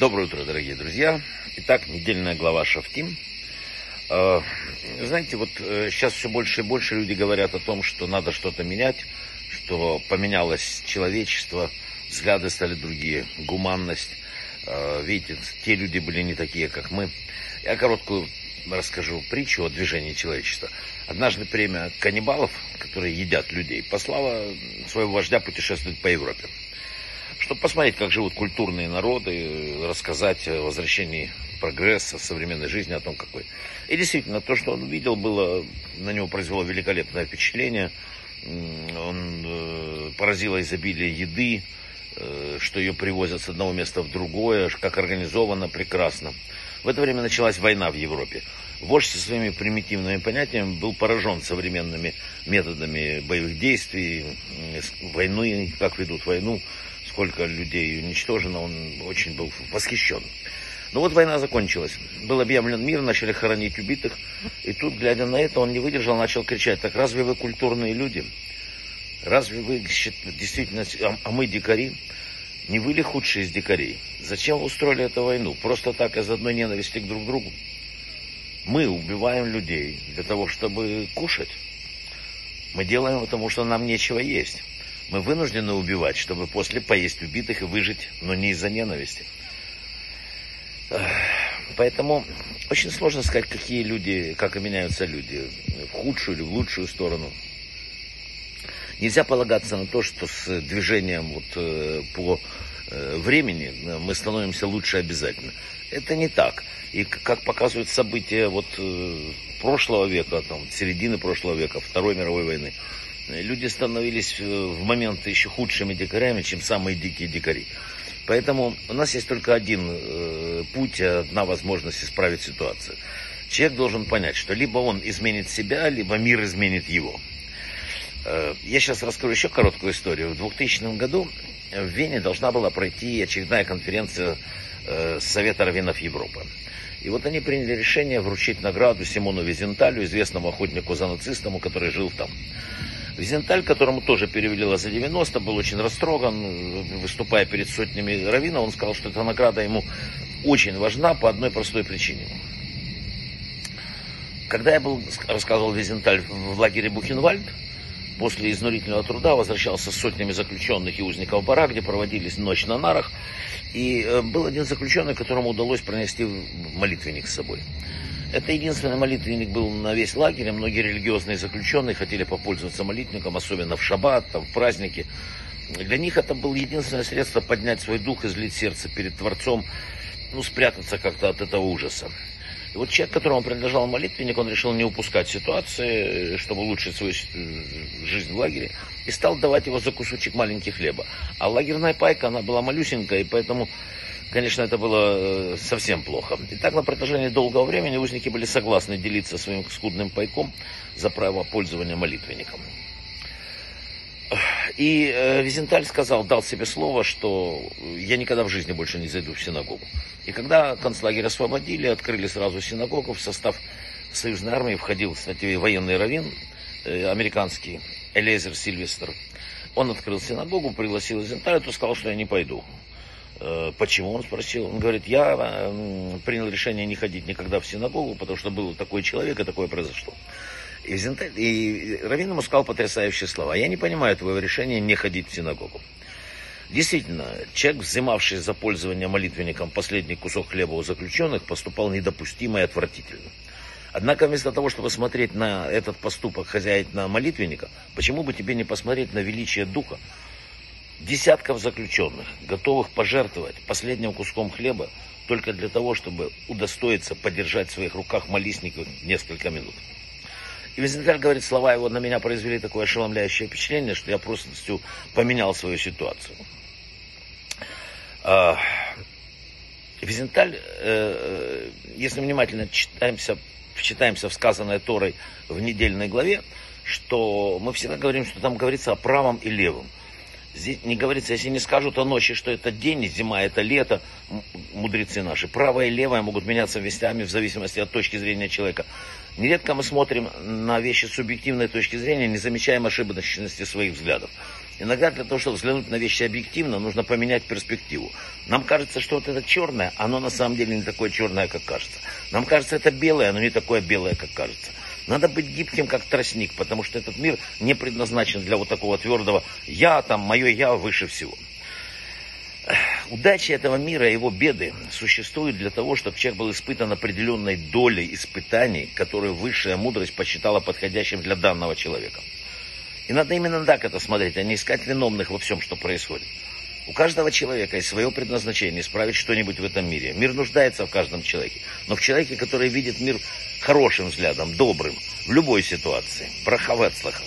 Доброе утро, дорогие друзья. Итак, недельная глава Шафтим. Э, знаете, вот сейчас э, все больше и больше люди говорят о том, что надо что-то менять, что поменялось человечество, взгляды стали другие, гуманность. Э, видите, те люди были не такие, как мы. Я короткую расскажу притчу о движении человечества. Однажды племя каннибалов, которые едят людей, послало своего вождя путешествовать по Европе чтобы посмотреть, как живут культурные народы, рассказать о возвращении прогресса в современной жизни, о том, какой. И действительно, то, что он увидел, было, на него произвело великолепное впечатление. Он э, поразило изобилие еды, э, что ее привозят с одного места в другое, как организовано прекрасно. В это время началась война в Европе. Вождь со своими примитивными понятиями был поражен современными методами боевых действий, войны, как ведут войну, сколько людей уничтожено, он очень был восхищен. Но вот война закончилась. Был объявлен мир, начали хоронить убитых. И тут, глядя на это, он не выдержал, начал кричать, так разве вы культурные люди? Разве вы действительно, а, а мы дикари? Не вы ли худшие из дикарей? Зачем вы устроили эту войну? Просто так, из одной ненависти к друг другу? Мы убиваем людей для того, чтобы кушать. Мы делаем потому что нам нечего есть. Мы вынуждены убивать, чтобы после поесть убитых и выжить, но не из-за ненависти. Поэтому очень сложно сказать, какие люди, как и меняются люди, в худшую или в лучшую сторону. Нельзя полагаться на то, что с движением вот, э, по э, времени мы становимся лучше обязательно. Это не так. И как показывают события вот, э, прошлого века, там, середины прошлого века, Второй мировой войны, люди становились в момент еще худшими дикарями, чем самые дикие дикари. Поэтому у нас есть только один э, путь, одна возможность исправить ситуацию. Человек должен понять, что либо он изменит себя, либо мир изменит его. Э, я сейчас расскажу еще короткую историю. В 2000 году в Вене должна была пройти очередная конференция э, Совета раввинов Европы. И вот они приняли решение вручить награду Симону Визенталю, известному охотнику за нацистом, который жил там. Визенталь, которому тоже перевели за 90, был очень растроган, выступая перед сотнями раввинов, он сказал, что эта награда ему очень важна по одной простой причине. Когда я был, рассказывал Визенталь в лагере Бухенвальд, после изнурительного труда возвращался с сотнями заключенных и узников бара, где проводились ночь на нарах. И э, был один заключенный, которому удалось пронести молитвенник с собой. Это единственный молитвенник был на весь лагерь, и многие религиозные заключенные хотели попользоваться молитвенником, особенно в шаббат, там, в праздники. Для них это было единственное средство поднять свой дух, излить сердце перед Творцом, ну, спрятаться как-то от этого ужаса. И вот человек, которому принадлежал молитвенник, он решил не упускать ситуации, чтобы улучшить свою э, жизнь в лагере, и стал давать его за кусочек маленьких хлеба. А лагерная пайка, она была малюсенькая, и поэтому, конечно, это было э, совсем плохо. И так на протяжении долгого времени узники были согласны делиться своим скудным пайком за право пользования молитвенником. И э, Визенталь сказал, дал себе слово, что я никогда в жизни больше не зайду в синагогу. И когда концлагерь освободили, открыли сразу синагогу, в состав союзной армии входил, кстати, военный раввин э, американский, Элезер Сильвестр. Он открыл синагогу, пригласил Визенталя, то сказал, что я не пойду. Э, почему, он спросил. Он говорит, я э, принял решение не ходить никогда в синагогу, потому что был такой человек, и такое произошло. И, Визенталь, и Равин ему сказал потрясающие слова. Я не понимаю твоего решения не ходить в синагогу. Действительно, человек, взимавший за пользование молитвенником последний кусок хлеба у заключенных, поступал недопустимо и отвратительно. Однако вместо того, чтобы смотреть на этот поступок хозяина молитвенника, почему бы тебе не посмотреть на величие духа десятков заключенных, готовых пожертвовать последним куском хлеба только для того, чтобы удостоиться подержать в своих руках молитвенников несколько минут. И Визенталь говорит, слова его на меня произвели такое ошеломляющее впечатление, что я просто поменял свою ситуацию. А, Визенталь, э, э, если внимательно читаемся, вчитаемся в сказанное Торой в недельной главе, что мы всегда говорим, что там говорится о правом и левом. Здесь не говорится, если не скажут о ночи, что это день, зима, это лето, мудрецы наши. Правое и левое могут меняться вестями в зависимости от точки зрения человека. Нередко мы смотрим на вещи с субъективной точки зрения, не замечаем ошибочности своих взглядов. Иногда для того, чтобы взглянуть на вещи объективно, нужно поменять перспективу. Нам кажется, что вот это черное, оно на самом деле не такое черное, как кажется. Нам кажется, это белое, оно не такое белое, как кажется. Надо быть гибким, как тростник, потому что этот мир не предназначен для вот такого твердого «я», там, мое «я» выше всего. Удача этого мира и его беды существуют для того, чтобы человек был испытан определенной долей испытаний, которые высшая мудрость посчитала подходящим для данного человека. И надо именно так это смотреть, а не искать виновных во всем, что происходит. У каждого человека есть свое предназначение исправить что-нибудь в этом мире. Мир нуждается в каждом человеке. Но в человеке, который видит мир хорошим взглядом, добрым, в любой ситуации. Брахавецлаха.